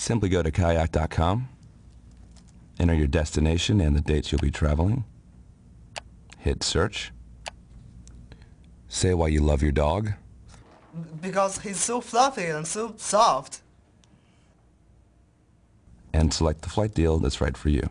Simply go to kayak.com, enter your destination and the dates you'll be traveling, hit search, say why you love your dog, Because he's so fluffy and so soft. and select the flight deal that's right for you.